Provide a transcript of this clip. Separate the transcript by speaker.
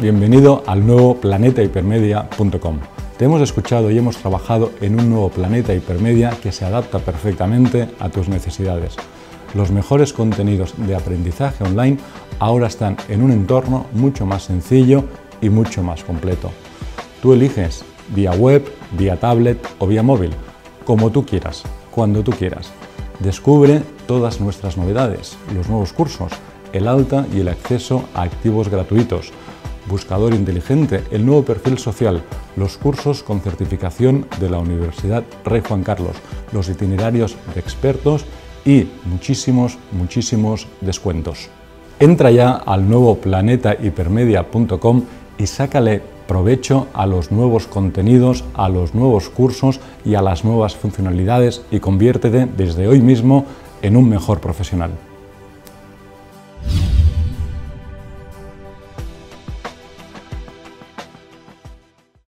Speaker 1: bienvenido al nuevo planetahipermedia.com. Te hemos escuchado y hemos trabajado en un nuevo planeta hipermedia que se adapta perfectamente a tus necesidades. Los mejores contenidos de aprendizaje online ahora están en un entorno mucho más sencillo y mucho más completo. Tú eliges vía web, vía tablet o vía móvil, como tú quieras, cuando tú quieras. Descubre todas nuestras novedades, los nuevos cursos, el alta y el acceso a activos gratuitos, buscador inteligente, el nuevo perfil social, los cursos con certificación de la Universidad Rey Juan Carlos, los itinerarios de expertos y muchísimos, muchísimos descuentos. Entra ya al nuevo planetahipermedia.com y sácale provecho a los nuevos contenidos, a los nuevos cursos y a las nuevas funcionalidades y conviértete desde hoy mismo en un mejor profesional.